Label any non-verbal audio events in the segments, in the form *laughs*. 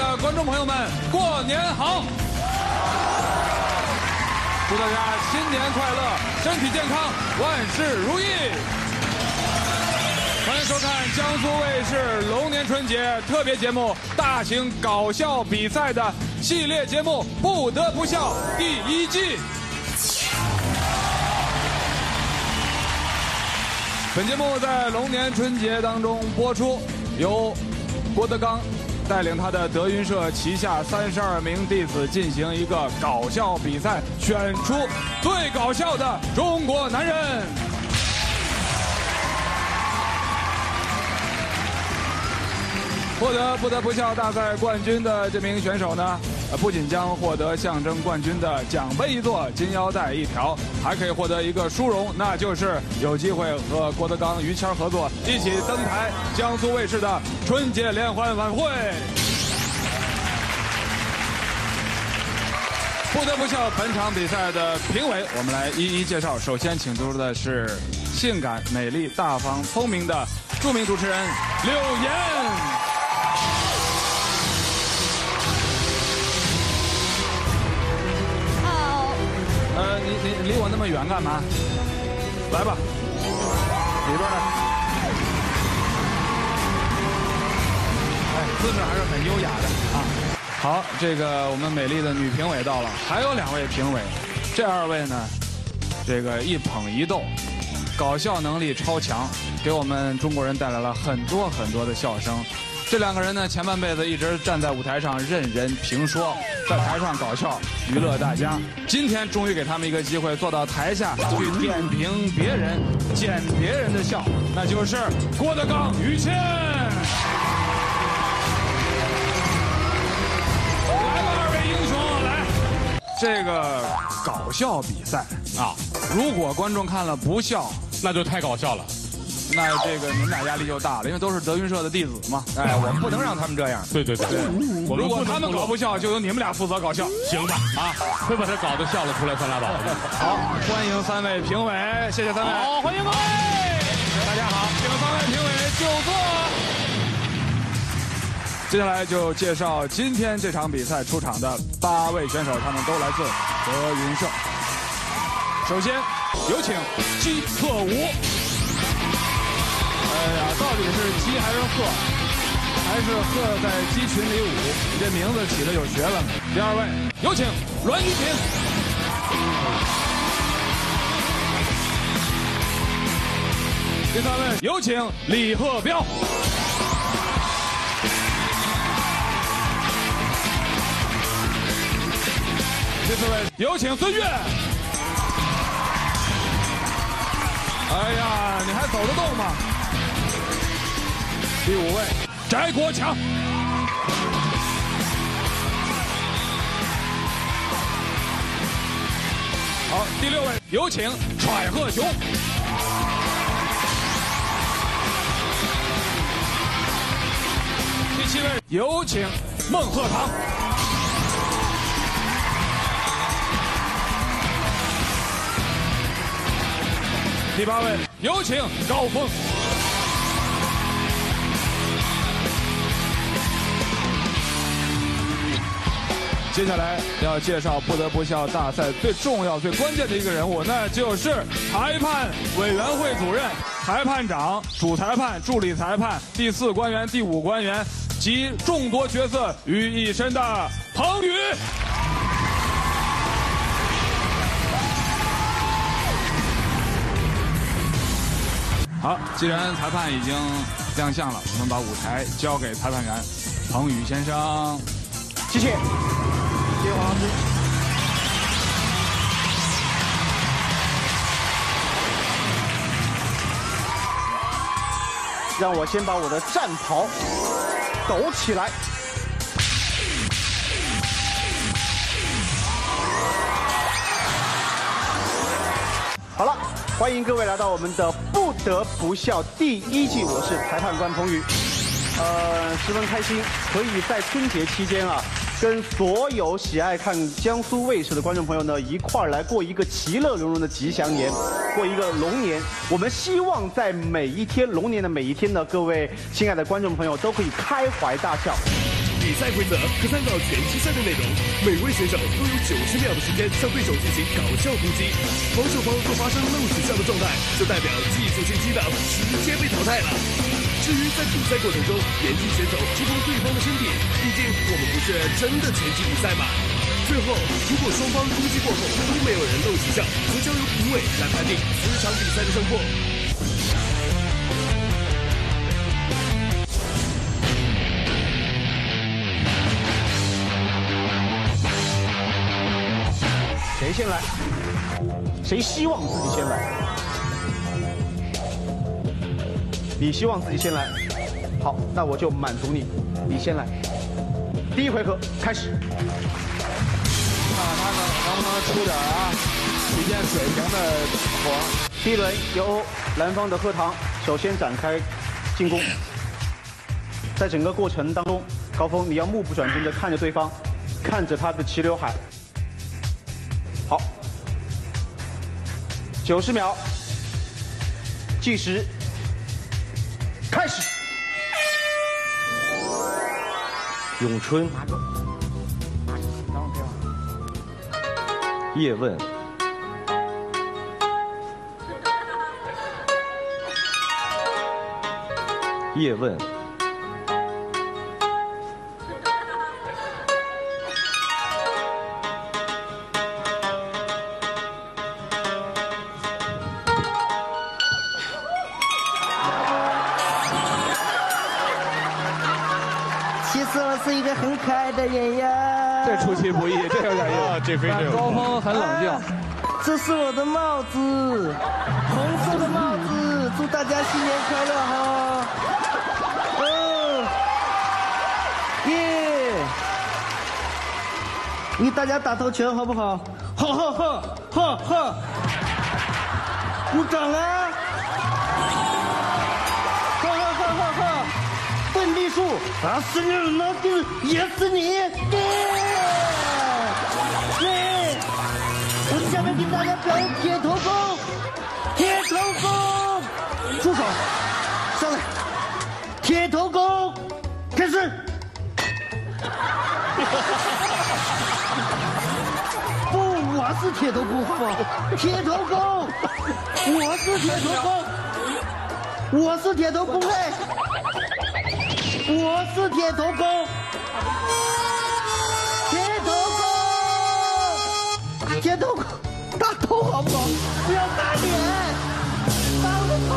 的观众朋友们，过年好！祝大家新年快乐，身体健康，万事如意！欢迎收看江苏卫视龙年春节特别节目《大型搞笑比赛》的系列节目《不得不笑》第一季。本节目在龙年春节当中播出，由郭德纲带领他的德云社旗下三十二名弟子进行一个搞笑比赛，选出最搞笑的中国男人。获得不得不笑大赛冠军的这名选手呢，不仅将获得象征冠军的奖杯一座、金腰带一条，还可以获得一个殊荣，那就是有机会和郭德纲、于谦合作，一起登台江苏卫视的春节联欢晚会。不得不笑本场比赛的评委，我们来一一介绍。首先请出的是性感、美丽、大方、聪明的著名主持人柳岩。呃，你你离我那么远干嘛？来吧，里边呢？哎，姿势还是很优雅的啊。好，这个我们美丽的女评委到了，还有两位评委，这二位呢，这个一捧一逗，搞笑能力超强，给我们中国人带来了很多很多的笑声。这两个人呢，前半辈子一直站在舞台上任人评说，在台上搞笑娱乐大家。今天终于给他们一个机会，坐到台下去点评别人、捡别人的笑，那就是郭德纲、于谦。来吧，二位英雄，来！这个搞笑比赛啊，如果观众看了不笑，那就太搞笑了。那这个你们俩压力就大了，因为都是德云社的弟子嘛。哎，我们不能让他们这样。对对对，我如果他们搞不笑，就由你们俩负责搞笑，行吧？啊，会把他搞得笑了出来算拉倒。好，欢迎三位评委，谢谢三位。好，欢迎各位，大家好，请三位评委就坐。接下来就介绍今天这场比赛出场的八位选手，他们都来自德云社。首先有请姬鹤舞。到底是鸡还是鹤，还是鹤在鸡群里舞？你这名字起的有学问。第二位，有请栾云平。第三位，有请李鹤彪。第四位，有请孙越。哎呀，你还走得动吗？第五位，翟国强。好，第六位，有请揣鹤雄。第七位，有请孟鹤堂。第八位，有请高峰。接下来要介绍不得不笑大赛最重要、最关键的一个人物，那就是裁判委员会主任、裁判长、主裁判、助理裁判、第四官员、第五官员及众多角色于一身的彭宇。好，既然裁判已经亮相了，我们把舞台交给裁判员彭宇先生，谢谢。谢谢黄老师。让我先把我的战袍抖起来。好了，欢迎各位来到我们的《不得不笑》第一季，我是裁判官彭宇。呃，十分开心，可以在春节期间啊。跟所有喜爱看江苏卫视的观众朋友呢，一块儿来过一个其乐融融的吉祥年，过一个龙年。我们希望在每一天龙年的每一天呢，各位亲爱的观众朋友都可以开怀大笑。比赛规则可参考拳击赛的内容，每位选手都有九十秒的时间向对手进行搞笑攻击，防守方若发生漏取笑的状态，就代表技术性激荡，直接被淘汰了。至于在比赛过程中严禁选手触碰对方的身体，毕竟我们不是真的拳击比赛嘛。最后，如果双方攻击过后都没有人漏取笑，则将由评委来判定此场比赛的胜负。先来？谁希望自己先来？你希望自己先来，好，那我就满足你，你先来。第一回合开始。看看他们能不能出点啊体现水平的活。第一轮由蓝方的贺堂首先展开进攻，在整个过程当中，高峰你要目不转睛的看着对方，看着他的齐刘海。九十秒，计时开始。咏春，叶问，叶问。这出其不意，这有点意思。这非常高峰很冷静。这是我的帽子，红色的帽子，祝大家新年快乐哈！哦，耶！你大家打头拳好不好？好好好，好好，鼓掌啊！笨地术，打死你老弟，噎死你我！下面给大家表演铁头功，铁头功，住手，上来，铁头功，开始。不，我是铁头功，不，铁头功，我是铁头功，我是铁头功哎，我是铁头功，铁头功，铁头功。打头好不好？不要打脸，打我的头，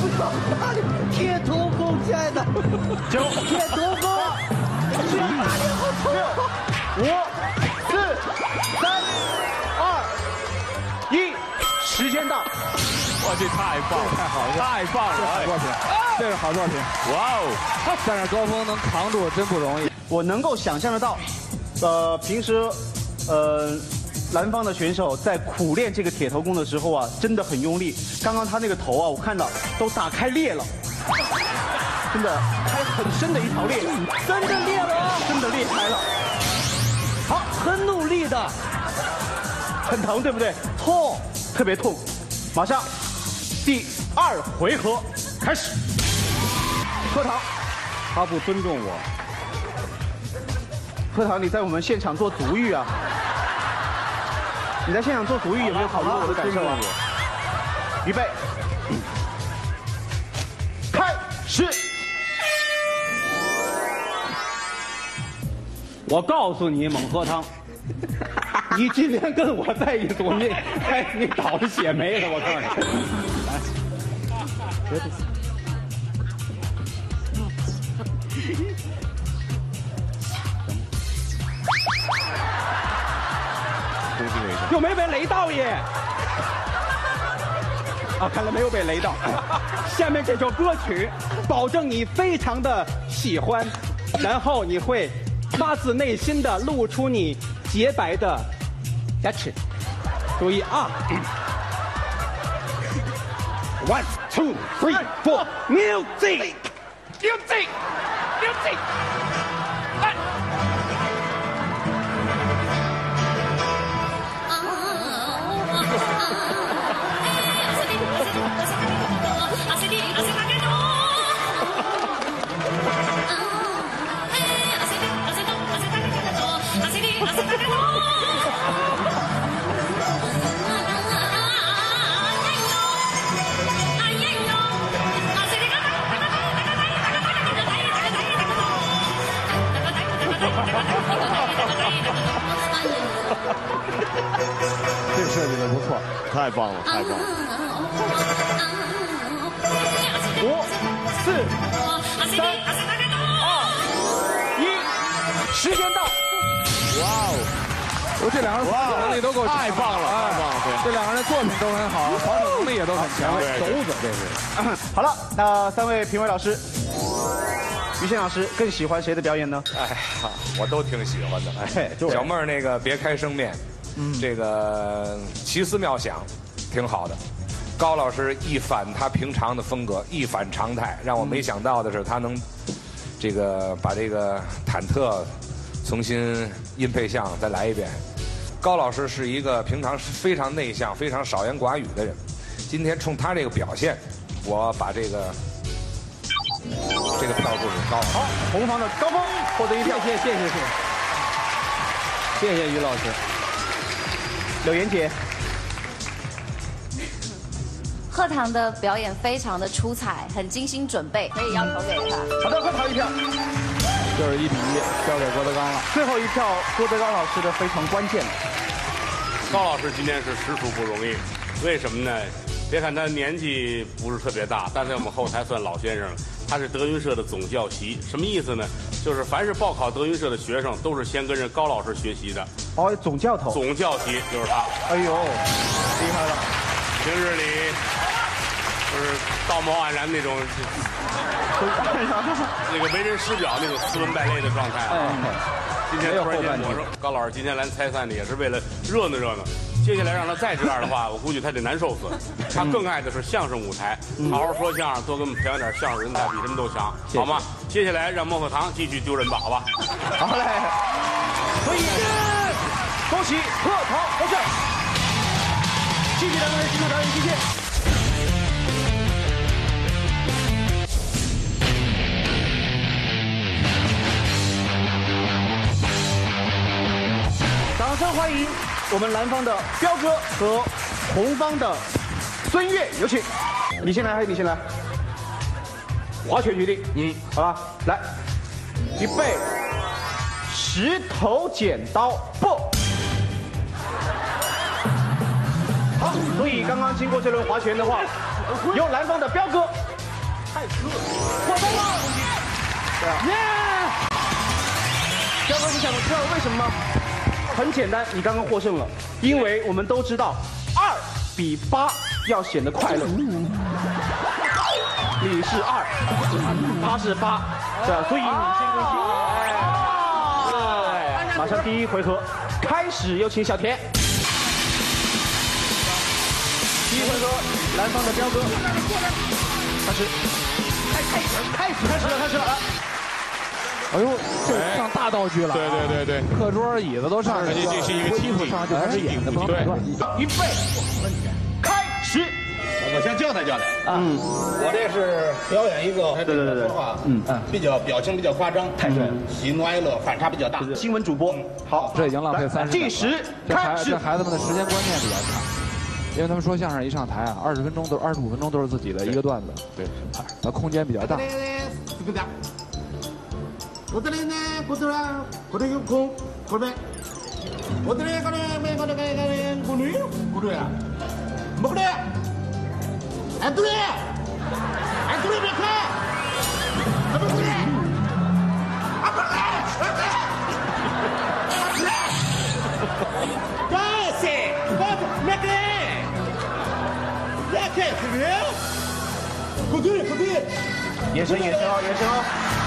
不要打脸，铁头功，亲爱的，九，铁头功，不要打脸，好痛，五，四，三，二，一，时间到，这太棒了，太好了，太棒了，好作品，这是好作品，哇哦，但是高峰能扛住真不容易，我能够想象得到，呃，平时，呃。南方的选手在苦练这个铁头功的时候啊，真的很用力。刚刚他那个头啊，我看到都打开裂了，真的开很深的一条裂，真的裂了，真的裂开了。好，很努力的，很疼对不对？痛，特别痛。马上，第二回合开始。贺堂，他不尊重我。贺堂，你在我们现场做足浴啊？你在现场做足浴有没有考虑我的感受啊？预备，开始。我告诉你，猛喝汤，*laughs* 你今天跟我在一组，你，你倒的血霉了，我告诉你。来，有没被雷到耶？啊，看来没有被雷到。*laughs* 下面这首歌曲，保证你非常的喜欢，然后你会发自内心的露出你洁白的牙齿。注意啊！One, two, three, four, music, music, music. *laughs* 这设计的不错。太棒了，太棒了！五、四、三、二、一，时间到。哇哦！我这两个人能力都够强，太棒了，太棒了！这两个人作品都很好，防守能力也都很强。轴子这是。*coughs* 好了，那三位评委老师，于谦老师更喜欢谁的表演呢？哎呀，我都挺喜欢的。哎，就是小妹儿那个别开生面，嗯这个奇思妙想，挺好的。高老师一反他平常的风格，一反常态，让我没想到的是他能这个把这个忐忑重新音配像再来一遍。高老师是一个平常非常内向、非常少言寡语的人，今天冲他这个表现，我把这个这个票数给高。好，红方的高峰获得一票。谢谢谢谢谢谢，谢谢于老师。柳岩姐，贺堂的表演非常的出彩，很精心准备，可以要投给他。好的，贺堂一票。就是一比一，交给郭德纲了。最后一票，郭德纲老师的非常关键。高老师今天是实属不容易，为什么呢？别看他年纪不是特别大，但在我们后台算老先生了。他是德云社的总教习，什么意思呢？就是凡是报考德云社的学生，都是先跟着高老师学习的。哦，总教头。总教习就是他。哎呦，厉害了！平日里就是道貌岸然那种，那个为人师表那种斯文败类的状态。今天突然间我说高老师今天来拆散的也是为了热闹热闹。接下来让他再这样的话，我估计他得难受死。他更爱的是相声舞台，好好说相声，多给我们培养点相声人才，比什么都强，好吗？接下来让孟鹤堂继续丢人吧，好吧？好嘞，所以恭喜贺堂获胜，谢谢两位辛苦表演，谢谢。掌声欢迎我们蓝方的彪哥和红方的孙悦，有请。你先来还是你先来？划拳决定。你，好吧，来，预备，石头剪刀布。好，所以刚刚经过这轮划拳的话，由蓝方的彪哥获胜了。对啊，耶！彪哥，你想知道为什么吗？很简单，你刚刚获胜了，因为我们都知道，二比八要显得快乐。你是二，他是八，是吧？所以你先恭喜。哎，马上第一回合开始，有请小田。第一回合，南方的彪哥，开始，开开始，开始，开始了，开始了，来。哎呦，这上大道具了、啊！对对对对，课桌椅子都上去了，这是一个梯子上就开始演的，不能对打断。预备，开始。我先教他教他。嗯，我这是表演一个，对对对对说话，嗯嗯，比较表情比较夸张，太帅了，喜怒哀乐反差比较大。新闻主播，好，这已经浪费三十。计时开始这。孩子们的时间观念比较差，因为他们说相声一上台啊，二十分钟都二十五分钟都是自己的一个段子，对，那空间比较大。我这里呢，不是啊，我这有空，后边，我这里个呢，没个那个那个不对，不对啊，不对，哎对，哎对别看，哎不对，啊不对，干噻，干那个，那看是不是？不对不对，眼神眼神哦，眼神哦。哎。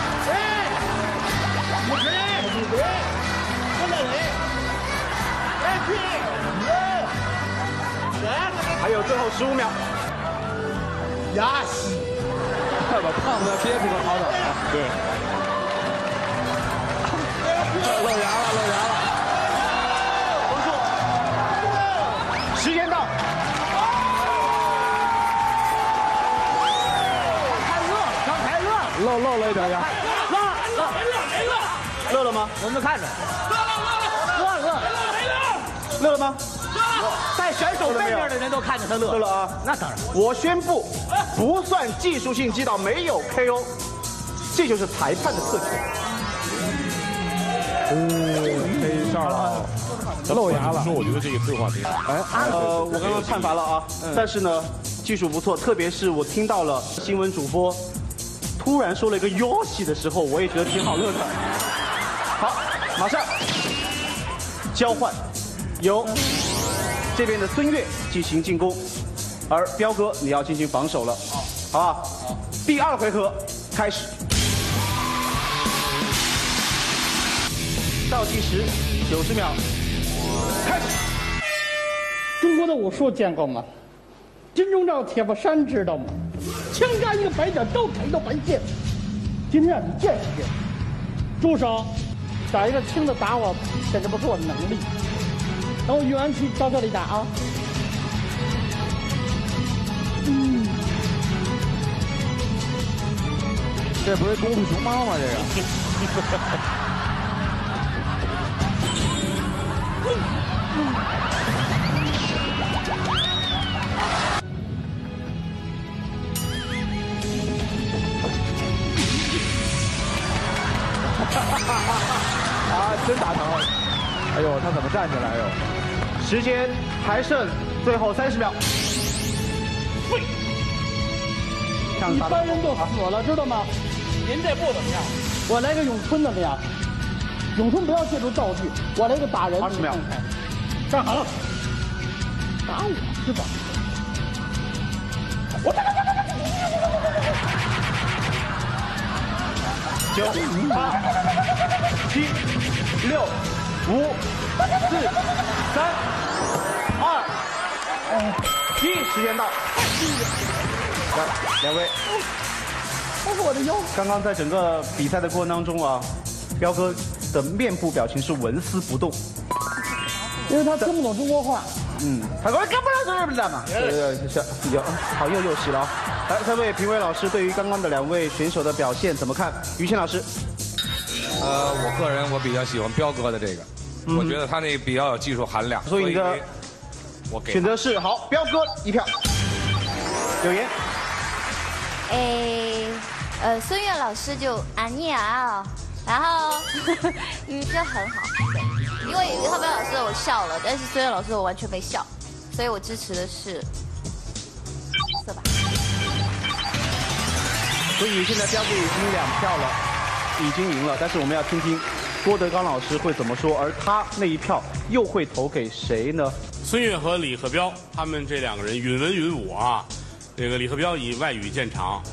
还有最后十五秒。呀西，快把胖子憋出个好等。对，露牙了，露牙了。时间到。太热了，刚才热了，露露了一点牙。热热乐了吗？我们看着，乐了乐了乐了吗？在选手背面的人都看着他乐乐了啊！那当然，我宣布，不算技术性击倒，没有 KO，这就是裁判的特权。哦，黑哨了。露牙了说我觉得这个对话挺好。哎，呃，我刚刚判罚了啊，但是呢，技术不错，特别是我听到了新闻主播突然说了一个“哟西”的时候，我也觉得挺好乐的。马上交换，由这边的孙悦进行进攻，而彪哥你要进行防守了，好吧？第二回合开始，倒计时九十秒，开始。中国的武术见过吗？金钟罩铁布衫知道吗？枪扎一个白点，刀砍一道白线。今天让你见识见识。住手！找一个轻的打我，简直不是我的能力。等我运完气到这里打啊。嗯，这不是功夫熊猫吗？这个。*laughs* 哎呦，他怎么站起来？哎呦，时间还剩最后三十秒。喂，一般人都死了，知道吗？您这不怎么样。我来个咏春怎么样？咏春不要借助道具，我来个打人。二十秒，站好了。打我是吧？我打打打打打！九、八、七、六、五、四、三、二、一，时间到。来，两位，这是我的腰。刚刚在整个比赛的过程当中啊，彪哥的面部表情是纹丝不动，因为他听不懂中国话。嗯，他说干不了这儿嘛。对对是有好又又洗了啊。来，三位评委老师对于刚刚的两位选手的表现怎么看？于谦老师，呃，我个人我比较喜欢彪哥的这个，我觉得他那比较有技术含量。所以你的我给选择是好，彪哥一票。柳岩，哎，呃，孙悦老师就安妮啊，然后嗯，*laughs* 这很好，对，因为浩彪老师我笑了，但是孙悦老师我完全没笑，所以我支持的是色吧。所以现在彪哥已经两票了，已经赢了。但是我们要听听郭德纲老师会怎么说，而他那一票又会投给谁呢？孙越和李鹤彪他们这两个人允文允武啊。这个李鹤彪以外语见长，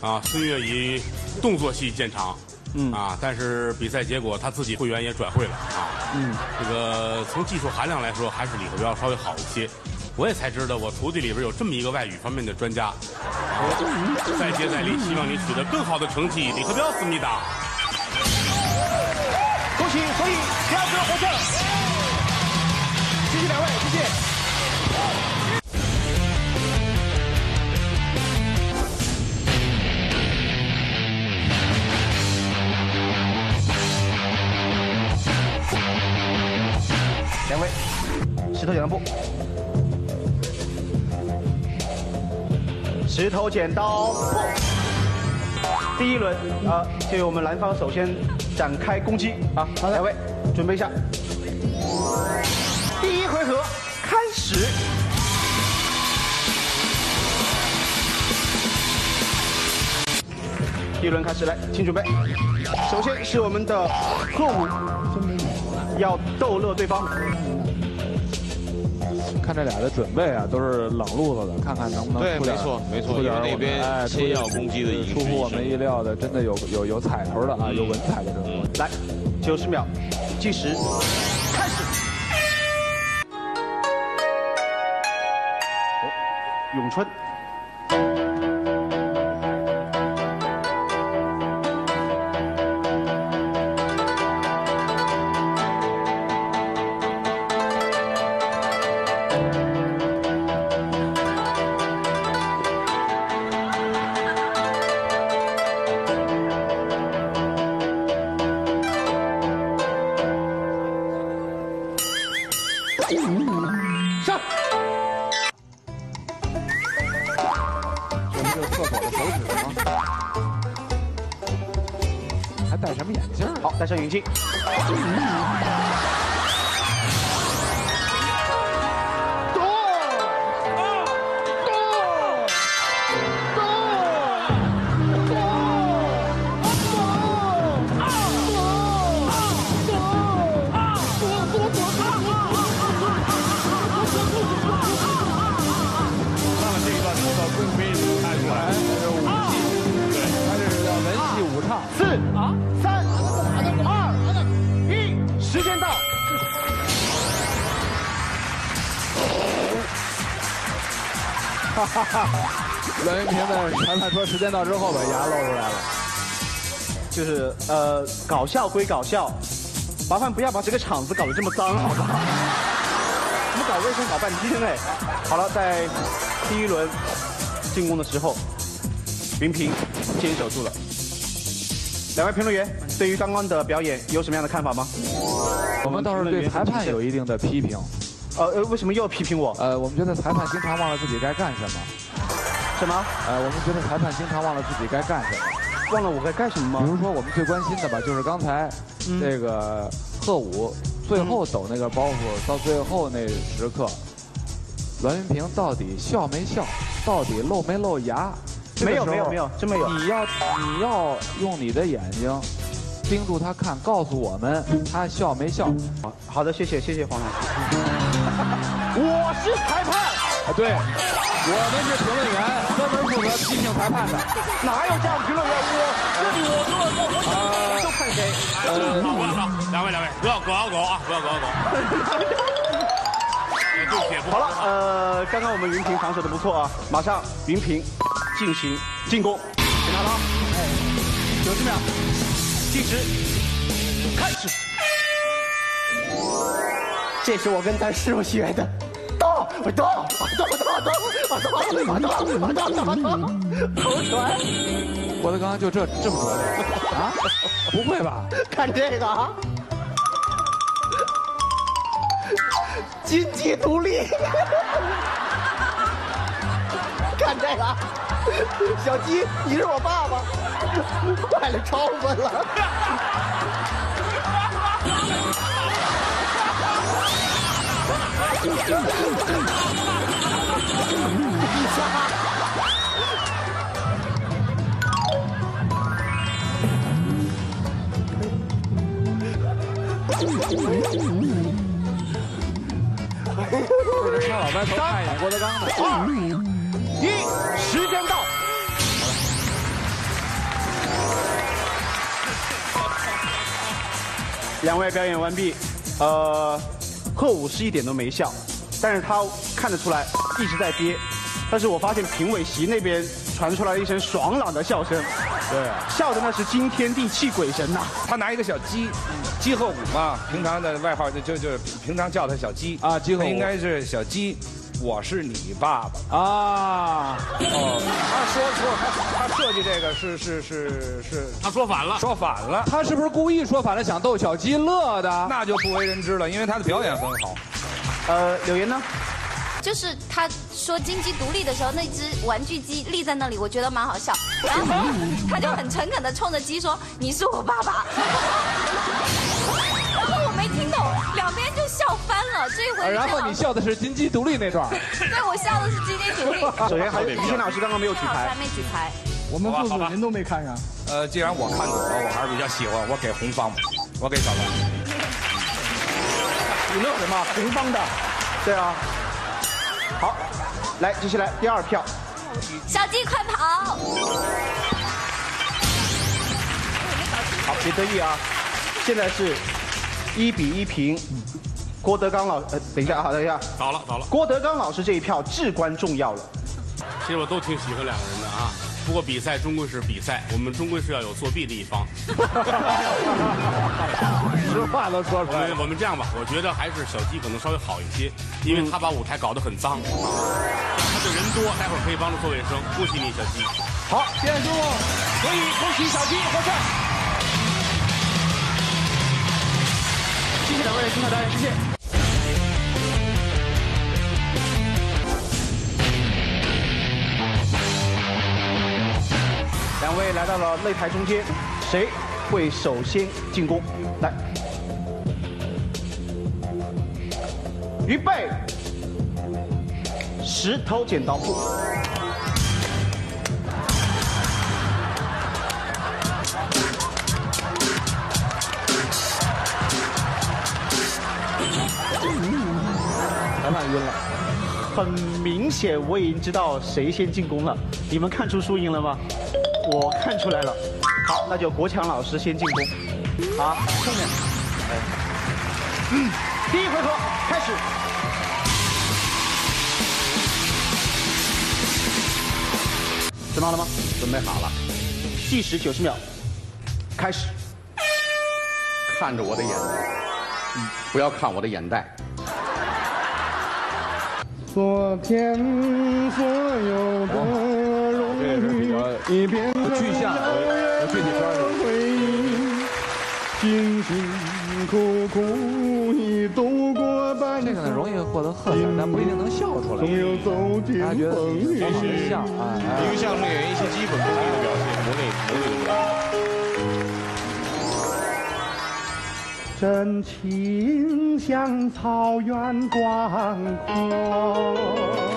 啊，孙越以动作戏见长，嗯啊，但是比赛结果他自己会员也转会了啊，嗯，这个从技术含量来说，还是李鹤彪稍微好一些。我也才知道我徒弟里边有这么一个外语方面的专家。再接再厉，希望你取得更好的成绩，李鹤彪思密达。恭喜，所以彪哥获胜。谢谢两位，谢谢。两位，石头剪刀布。石头剪刀布。第一轮啊，就由我们蓝方首先展开攻击啊！好，两位准备一下。第一回合开始。第一轮开始，来，请准备。首先是我们的贺武，要逗乐对方。看这俩的准备啊，都是冷路子的，看看能不能对，出点没错，没错，出点因为那边哎先要攻击的出乎我们意料的，真的有有有彩头的啊，有文采的这种。来，九十秒，计时，开始。咏春。时间到之后，把牙露出来了。就是呃，搞笑归搞笑，麻烦不要把这个场子搞得这么脏，好不好？我们搞卫生搞半天哎。好了，在第一轮进攻的时候，云平坚守住了。两位评论员对于刚刚的表演有什么样的看法吗？我们倒是对裁判有一定的批评。呃呃，为什么又批评我？呃，我们觉得裁判经常忘了自己该干什么。什么？呃，我们觉得裁判经常忘了自己该干什么。忘了我该干什么吗？比如说我们最关心的吧，就是刚才这个贺武最后抖那个包袱，到最后那时刻，栾云平到底笑没笑？到底露没露牙？没有没有没有，真没有。你要你要用你的眼睛盯住他看，告诉我们他笑没笑？好好的，谢谢谢谢黄老师。*laughs* 我是裁判啊，对，我们是评论员，专门负责批评裁判的。哪有这样评论员？我这里我说了说，我就看谁。呃，好，不两位两位，不要狗咬狗啊，不要狗咬狗。*laughs* 好了，呃，刚刚我们云平防守的不错啊，马上云平进行进攻，检查了，哎，九十秒，计时，开始。这是我跟咱师傅学的，我的刚刚就这这么多啊？不会吧？看这个啊，金鸡独立。看这个，小鸡，你是我爸爸。坏了，超分了。就是看老白头郭德纲。二一，时间到。两位表演完毕，呃。贺武是一点都没笑，但是他看得出来一直在憋。但是我发现评委席那边传出来一声爽朗的笑声，对，笑的那是惊天地泣鬼神呐。他拿一个小鸡，鸡贺武嘛，平常的外号就就就平常叫他小鸡啊，鸡贺武应该是小鸡。我是你爸爸啊！哦，他说错，他他设计这个是是是是，他说反了，说反了，他是不是故意说反了，想逗小鸡乐的？那就不为人知了，因为他的表演很好。呃，柳岩呢？就是他说金鸡独立的时候，那只玩具鸡立在那里，我觉得蛮好笑。然后他就很诚恳的冲着鸡说：“你是我爸爸。” *laughs* 然后我没听懂，两边就笑翻了。这回然后你笑的是金鸡独立那段。*laughs* 对，我笑的是金鸡独立。*laughs* 首先还是于谦老师刚刚没有举牌，还没举牌。我们父子您都没看上。呃，既然我看懂了，我还是比较喜欢，我给红方，我给小栾。你乐什么？红方的，对啊。好，来，接下来第二票。小鸡快跑！好，别得意啊。现在是一比一平，郭德纲老呃，等一下啊，等一下，倒了倒了。郭德纲老师这一票至关重要了。其实我都挺喜欢两个人的啊，不过比赛终归是比赛，我们终归是要有作弊的一方。*laughs* 实话都说出来。我们这样吧，我觉得还是小鸡可能稍微好一些，因为他把舞台搞得很脏，他的人多，待会儿可以帮着做卫生。恭喜你，小鸡。好，谢谢师傅，所以恭喜小鸡获胜。两位精彩表演，谢谢。两位来到了擂台中间，谁会首先进攻？来，预备，石头剪刀布。裁判晕了，很明显，我已经知道谁先进攻了。你们看出输赢了吗？我看出来了。好，那就国强老师先进攻。好，后面，哎，第一回合开始。准备好了吗？准备好了，计时九十秒，开始。看着我的眼睛，不要看我的眼袋。昨天所有的荣誉，一片具象，有具体说回忆，辛辛苦苦已度过半这个呢容易获得喝彩，但不一定能笑出来。总有走进大家觉得风雨这是像啊，因为相声演员一些基本功力的表现，深情像草原广阔，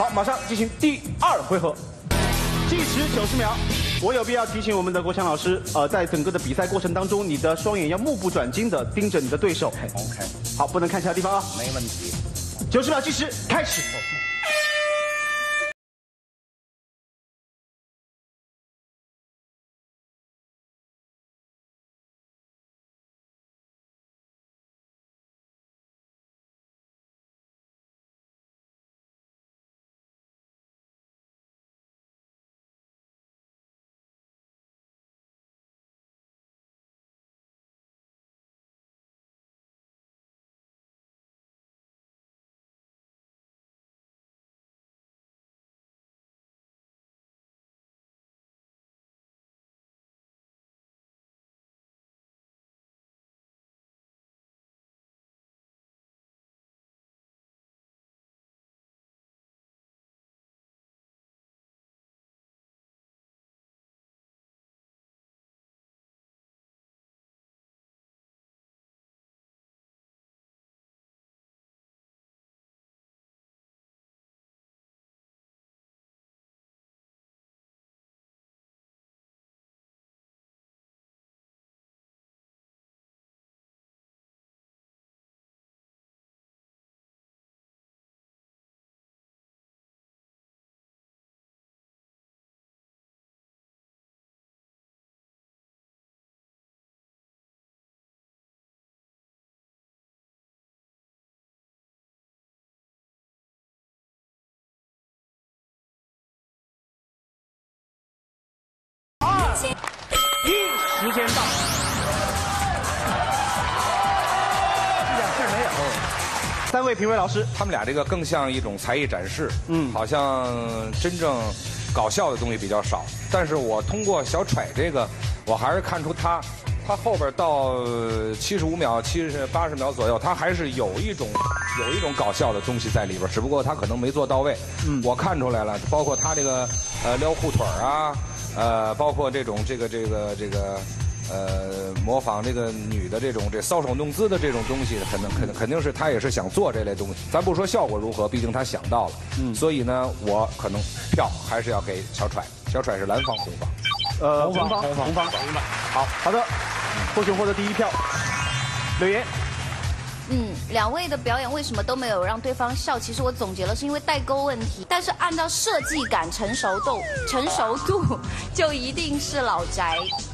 好，马上进行第二回合，计时九十秒。我有必要提醒我们的国强老师，呃，在整个的比赛过程当中，你的双眼要目不转睛的盯着你的对手。OK，好，不能看其他地方啊。没问题。九十秒计时开始。三位评委老师，他们俩这个更像一种才艺展示，嗯，好像真正搞笑的东西比较少。但是我通过小揣这个，我还是看出他，他后边到七十五秒、七十八十秒左右，他还是有一种有一种搞笑的东西在里边，只不过他可能没做到位。嗯，我看出来了，包括他这个呃撩裤腿儿啊，呃，包括这种这个这个这个。呃，模仿这个女的这种这搔首弄姿的这种东西，可能肯定肯定是他也是想做这类东西。咱不说效果如何，毕竟他想到了。嗯，所以呢，我可能票还是要给小揣。小揣是蓝方红方？呃，红方红方，红方红方，红方好好的，获选获得第一票。柳岩，嗯，两位的表演为什么都没有让对方笑？其实我总结了，是因为代沟问题。但是按照设计感、成熟度、成熟度，就一定是老翟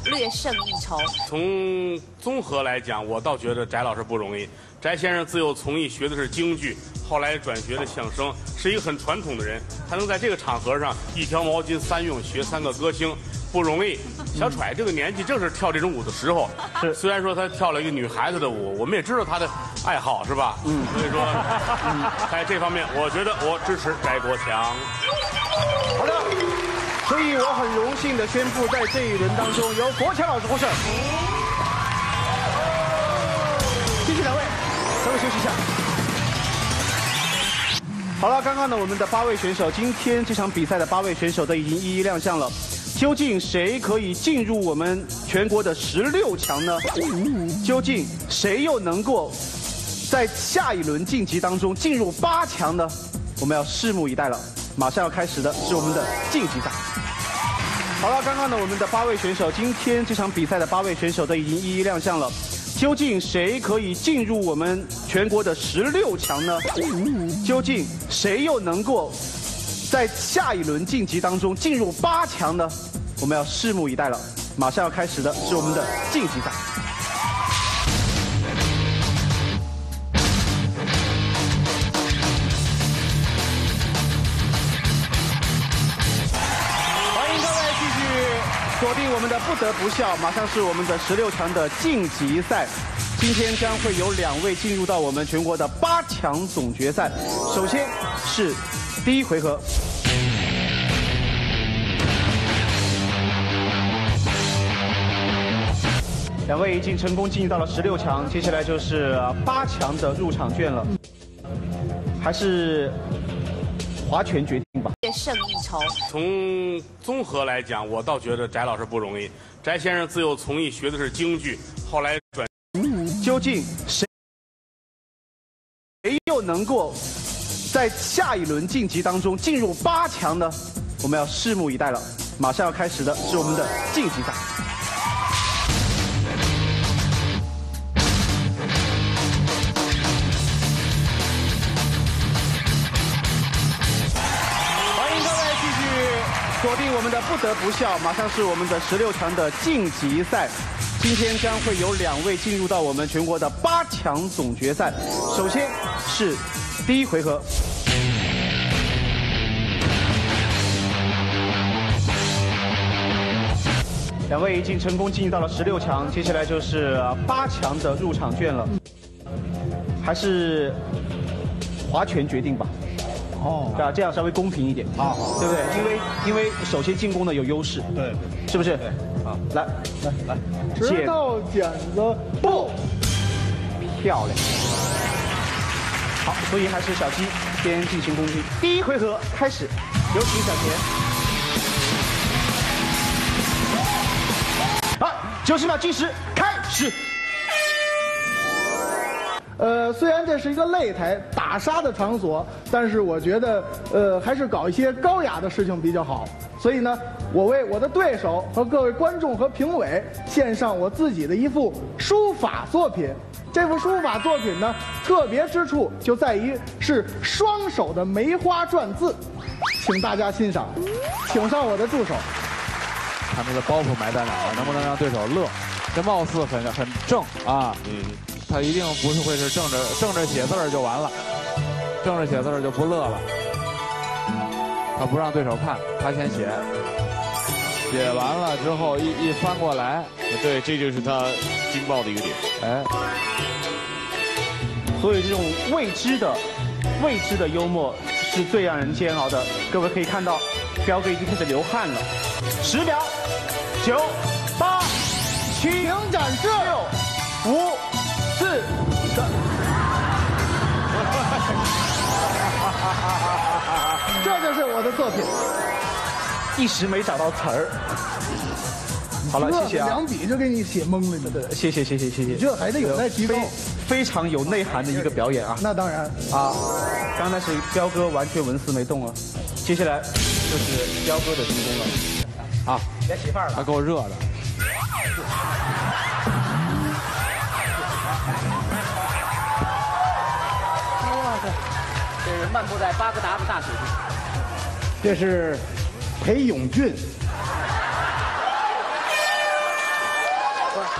略胜一筹。从综合来讲，我倒觉得翟老师不容易。翟先生自幼从艺学的是京剧，后来转学的相声，是一个很传统的人。他能在这个场合上一条毛巾三用学三个歌星，不容易。小揣这个年纪正是跳这种舞的时候。是，虽然说他跳了一个女孩子的舞，我们也知道他的爱好是吧？嗯，所以说，嗯在这方面，我觉得我支持翟国强。好的，所以我很荣幸的宣布，在这一轮当中，由国强老师获胜。休息一下。好了，刚刚呢，我们的八位选手，今天这场比赛的八位选手都已经一一亮相了。究竟谁可以进入我们全国的十六强呢？究竟谁又能够在下一轮晋级当中进入八强呢？我们要拭目以待了。马上要开始的是我们的晋级赛。好了，刚刚呢，我们的八位选手，今天这场比赛的八位选手都已经一一亮相了。究竟谁可以进入我们全国的十六强呢？究竟谁又能够在下一轮晋级当中进入八强呢？我们要拭目以待了。马上要开始的是我们的晋级赛。我们的不得不笑，马上是我们的十六强的晋级赛。今天将会有两位进入到我们全国的八强总决赛。首先是第一回合。两位已经成功进入到了十六强，接下来就是八强的入场券了。还是划拳决定吧。略胜一筹。从综合来讲，我倒觉得翟老师不容易。翟先生自幼从艺学的是京剧，后来转。究竟谁谁又能够在下一轮晋级当中进入八强呢？我们要拭目以待了。马上要开始的是我们的晋级赛。锁定我们的不得不笑，马上是我们的十六强的晋级赛。今天将会有两位进入到我们全国的八强总决赛。首先是第一回合。两位已经成功进入到了十六强，接下来就是八强的入场券了。还是划拳决定吧。哦，这样稍微公平一点。好，对不对？因为因为首先进攻呢有优势。对，是不是？对，好，来来来，石头剪子布，漂亮。好，所以还是小鸡先进行攻击。第一回合开始，有请小田。好，九十秒计时开始。呃，虽然这是一个擂台打杀的场所，但是我觉得，呃，还是搞一些高雅的事情比较好。所以呢，我为我的对手和各位观众和评委献上我自己的一幅书法作品。这幅书法作品呢，特别之处就在于是双手的梅花篆字，请大家欣赏。请上我的助手。看他的包袱埋在哪儿，能不能让对手乐？这貌似很很正啊，嗯，他一定不是会是正着正着写字儿就完了，正着写字儿就不乐了。他不让对手看，他先写，写完了之后一一翻过来，对，这就是他惊爆的一个点。哎，所以这种未知的、未知的幽默是最让人煎熬的。各位可以看到，彪哥已经开始流汗了。十秒，九、八、七、请展示，六、五、四、三。这就是我的作品。一时没找到词儿。好了，谢谢啊。两笔就给你写懵了，你这。谢谢谢谢谢谢。这还得有待提高。非常有内涵的一个表演啊。那当然。啊，刚才是彪哥完全纹丝没动啊。接下来就是彪哥的进攻了。啊，别起范儿了。还够热的。是漫步在巴格达的大水上。这是裴勇俊。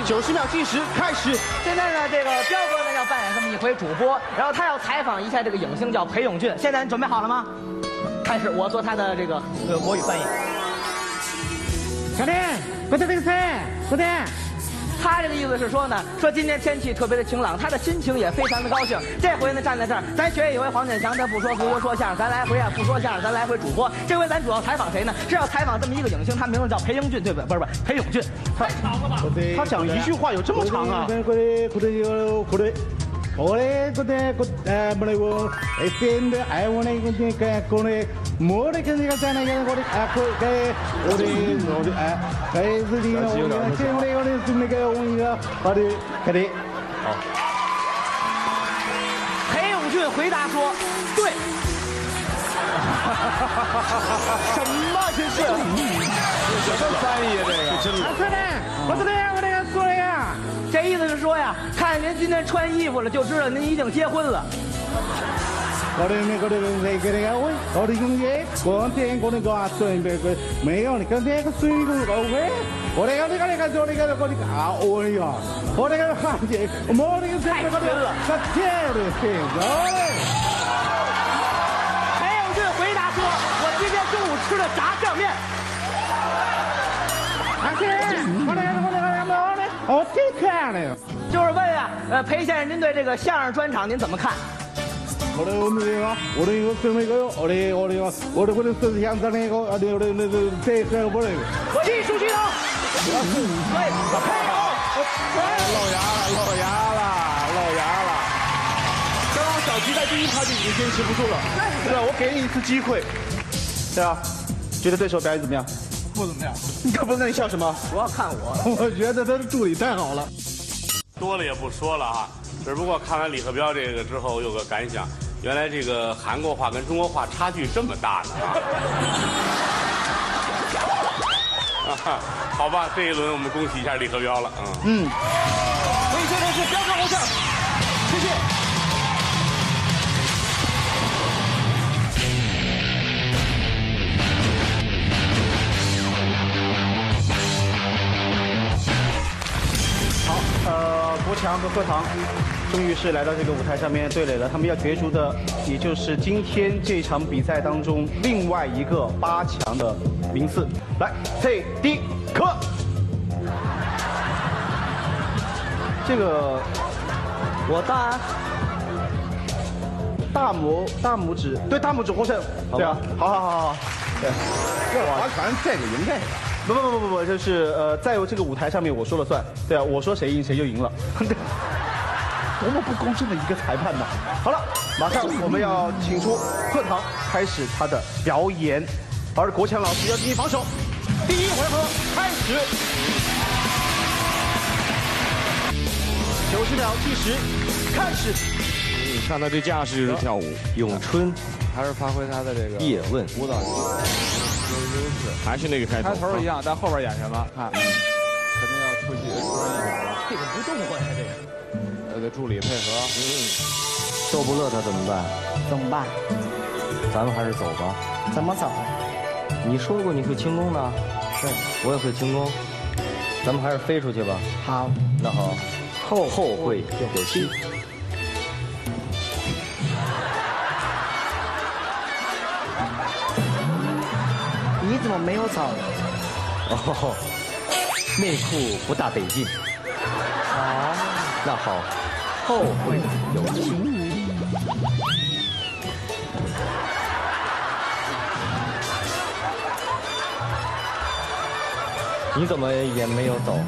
九十秒计时开始。现在呢，这个彪哥呢要扮演这么一回主播，然后他要采访一下这个影星叫裴勇俊。现在你准备好了吗？开始，我做他的这个呃国语翻译。小天，快点这个菜，快点。他这个意思是说呢，说今天天气特别的晴朗，他的心情也非常的高兴。这回呢站在这儿，咱学一回黄健翔，他不说不说说相声，咱来回啊不说相声，咱来回主播。这回咱主要采访谁呢？是要采访这么一个影星，他名字叫裴英俊，对不对？不是不是，裴勇俊。太长了吧他讲一句话有这么长啊？我嘞个的个呃不那个，哎现在爱我那个那个个嘞，没得跟那个在那个我的啊个个我的我的哎，哎是的我的现我的我的是那个我那个好的好的。裴勇俊回答说：“对。”什么这是？什么翻译这个？真的。我这边我这个说呀，这思是说呀，看您今天穿衣服了，就知道您已经结婚了。我我，我，没有，你看那个水果个喂，我那个那个那个做那个我那个啊，哎呀，我那个行业，我那个太深了，他天的天，我嘞。裴勇俊回答说：“我今天中午吃的炸酱面。”哦，挺看的。就是问啊，呃，裴先生，您对这个相声专场您怎么看？我的我们这个，我的我是那个，我的我的我的我的是相声那个，我的我的那个这是我的。技术系统。对，露牙了，露牙了，露牙了。刚刚小齐在第一趴就已经坚持不住了，对吧？我给你一次机会，对啊，觉得对手表演怎么样？不怎么样。你可不是，那你笑什么？不要看我，*laughs* 我觉得他的助理太好了。多了也不说了啊，只不过看完李鹤彪这个之后，我有个感想，原来这个韩国话跟中国话差距这么大呢啊！*laughs* 好吧，这一轮我们恭喜一下李鹤彪了，嗯。嗯，可以现在是标准偶像，国强和贺堂终于是来到这个舞台上面对垒了。他们要角逐的，也就是今天这场比赛当中另外一个八强的名次。来，T D 可。这个我大大拇大拇指，对大拇指获胜，对啊，好好好好好，对，哇，反正这个赢这个。不不不不不不，就是呃，在这个舞台上面我说了算，对啊，我说谁赢谁就赢了，*laughs* 多么不公正的一个裁判呐！好了，马上我们要请出贺堂开始他的表演，而国强老师要进行防守，第一回合开始，九十秒计时开始。你看他这架势就是跳舞，咏春还是发挥他的这个叶问。舞蹈还是那个开头，开头一样，但后边演什么？看，肯定要出戏出人意表了。这个不动啊，这个。呃，得助理配合。嗯，逗不乐他怎么办？怎么办？咱们还是走吧。怎么走？你说过你会轻功的。是。我也会轻功。咱们还是飞出去吧。好。那好。后后会有期。没有走？哦，内裤不大得劲。好。那好，后会有期。你怎么也没有走？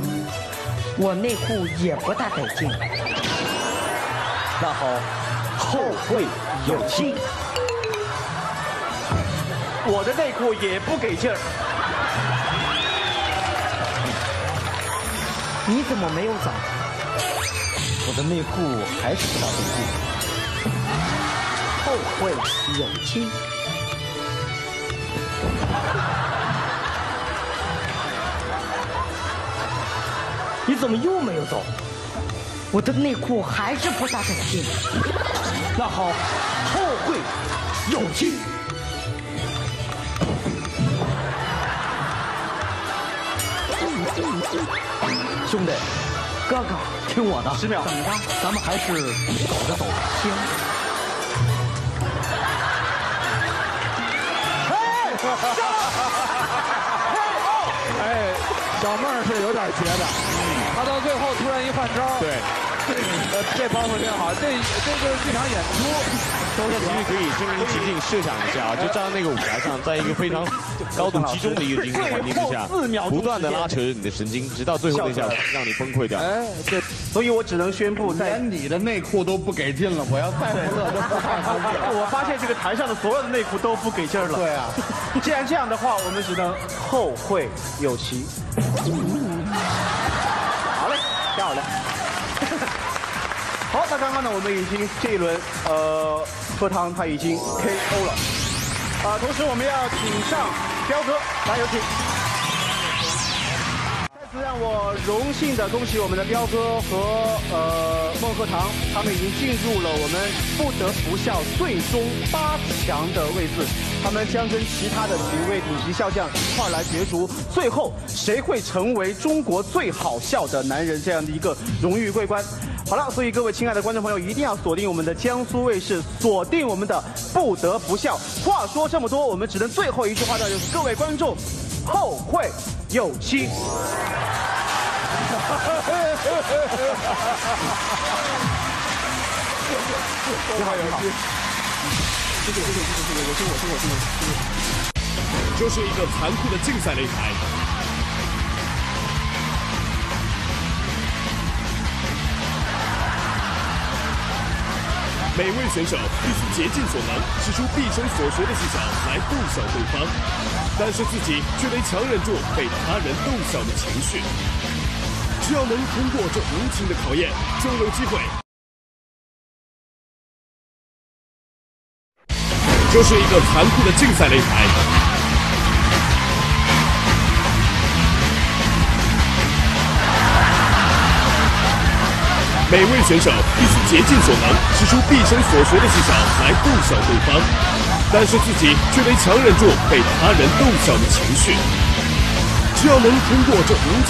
我内裤也不大得劲。那好，后会有期。我的内裤也不给劲儿。你怎么没有走？我的内裤还是不大得劲。后会有期。你怎么又没有走？我的内裤还是不大得劲。那好，后会有期。兄弟，哥哥，听我的，十秒，怎么着？咱们还是走着走着。行。*laughs* 哎，小妹儿是有点绝的，她到最后突然一换招，对，*laughs* 呃，这包袱挺好，这这就是剧场演出。*laughs* 其实可以真人情境设想一下啊，就站在那个舞台上，在一个非常 *laughs* 高度集中的一个精神环境之下，不断的拉扯着你的神经，直到最后那下让你崩溃掉。哎，对，所以我只能宣布，连你的内裤都不给劲了，我要再不乐就不看我发现这个台上的所有的内裤都不给劲儿了。对啊，既然这样的话，我们只能后会有期。好嘞，漂亮。刚刚呢，我们已经这一轮，呃，喝汤他已经 KO 了。啊，同时我们要请上彪哥，来有请。再次让我荣幸的恭喜我们的彪哥和呃孟鹤堂，他们已经进入了我们不得不笑最终八强的位置。他们将跟其他的几位顶级笑将一块儿来角逐，最后谁会成为中国最好笑的男人这样的一个荣誉桂冠。好了，所以各位亲爱的观众朋友，一定要锁定我们的江苏卫视，锁定我们的《不得不笑》。话说这么多，我们只能最后一句话，那就是各位观众，后会有期。你好，你好。谢谢谢谢谢谢谢谢，我辛苦辛苦辛苦。是一个残酷的竞赛擂台。每位选手必须竭尽所能，使出毕生所学的技巧来逗笑对方，但是自己却得强忍住被他人逗笑的情绪。只要能通过这无情的考验，就有机会。这是一个残酷的竞赛擂台。每位选手必须竭尽所能，使出毕生所学的技巧来逗笑对方，但是自己却得强忍住被他人逗笑的情绪。只要能通过这无。